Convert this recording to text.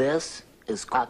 This is called